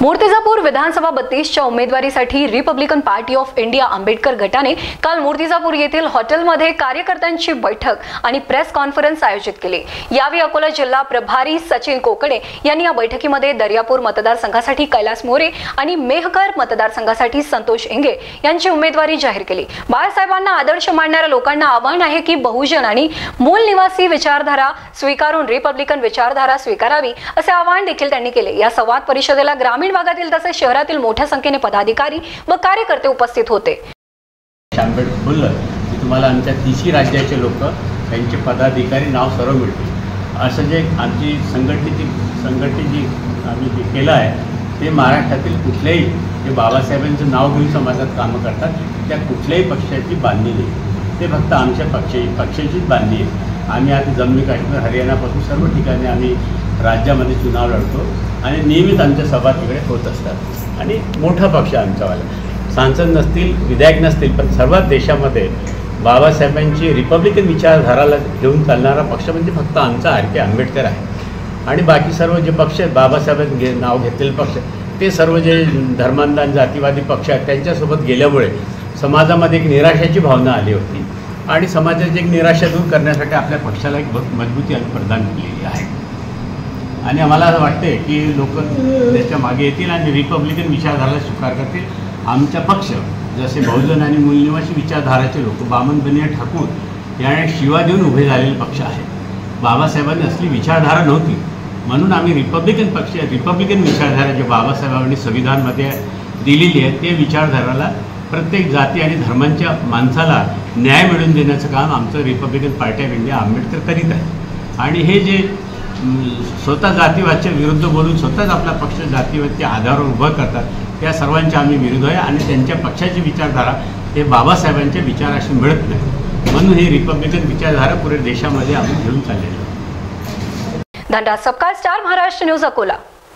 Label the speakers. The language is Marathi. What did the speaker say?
Speaker 1: मूर्तिजापूर विधानसभा बत्तीसच्या उमेदवारीसाठी Republican Party of India Ambedkar गटाने काल मूर्तिजापूर येथील हॉटेलमध्ये कार्यकर्त्यांची बैठक आणि प्रेस कॉन्फरन्स आयोजित केली. यावेळी अकोला जिल्हा प्रभारी सचिन कोकडे यांनी या बैठकीमध्ये दर्यापूर मतदारसंघासाठी कैलास मोरे आणि मेहकर मतदारसंघासाठी संतोष इंगे यांची उमेदवारी जाहीर केली. बाळासाहेबांना आदर्श मानणाऱ्या लोकांना आव्हान आहे की बहुजन आणि मूल निवासी विचारधारा स्वीकारून रिपब्लिकन विचारधारा स्वीकारावी असे आवाहन देखील त्यांनी केले. या संवाद परिषदेला ग्रामीण भागातील तसेच शहरातील मोठ्या संख्येने पदाधिकारी व कार्यकर्ते उपस्थित होते.
Speaker 2: की तुम्हाला आमच्या तिशी राज्याचे लोक त्यांचे पदाधिकारी नाव सर्व मिळते असं जे आमची संघटनेची संघटने जी आम्ही जे केलं आहे ते महाराष्ट्रातील कुठल्याही जे बाबासाहेबांचं नाव घेऊन समाजात कामं करतात त्या कुठल्याही पक्षाची बांधणी नाही. ते फक्त आमच्या पक्षाची पक्षाचीच बांधणी आहे. आम्ही आता जम्मू काश्मीर हरियाणापासून सर्व ठिकाणी आम्ही राज्यामध्ये चुनाव लढतो आणि नेहमीच आमच्या सभा तिकडे होत असतात. आणि मोठा पक्ष आमच्यावाला सांसद नसतील विधायक नसतील पण सर्वात देशामध्ये बाबासाहेबांची रिपब्लिकन विचारधाराला घेऊन चालणारा पक्ष म्हणजे फक्त आमचा आर के आंबेडकर आहे. आणि बाकी सर्व जे पक्ष आहेत बाबासाहेबांनी घे नाव घेतलेले पक्ष ते सर्व जे धर्मांधान जातीवादी पक्ष आहेत त्यांच्यासोबत गेल्यामुळे समाजामध्ये एक निराशाची भावना आली होती. आणि समाजाची एक निराशा दूर करण्यासाठी आपल्या पक्षाला एक मजबूती आम्ही प्रदान केलेली आहे. आणि आम्हाला असं वाटते की लोक त्याच्यामागे येतील आणि रिपब्लिकन विचारधाराला स्वीकार करतील. आमचा पक्ष जसे बहुजन आणि मूल्यवाशी विचारधाराचे लोक बामन बनिया ठाकूर याने शिवा देऊन उभे झालेले पक्ष आहे बाबासाहेबांनी असली विचारधारा नव्हती. म्हणून आम्ही रिपब्लिकन पक्ष रिपब्लिकन विचारधारा जे बाबासाहेबांनी संविधानमध्ये दिलेली आहे ते विचारधाराला प्रत्येक जाती आणि धर्मांच्या माणसाला न्याय मिळवून देण्याचं काम आमचं Republican Party of India Ambedkar करीत आहे. आणि हे जे स्वतः जातीवादच्या विरुद्ध बोलून स्वतःच आपला पक्ष जातीवादच्या आधारावर उभं करतात. त्या सर्वांच्या आम्ही विरुद्ध आहे आणि त्यांच्या पक्षाची विचारधारा हे बाबासाहेबांच्या विचाराशी मिळत नाही. म्हणून ही रिपब्लिकन विचारधारा पुरे देशामध्ये आम्ही घेऊन चाललेली आहे.
Speaker 1: धनराज सबका स्टार महाराष्ट्र न्यूज अकोला.